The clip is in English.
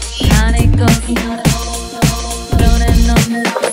Shining don't on the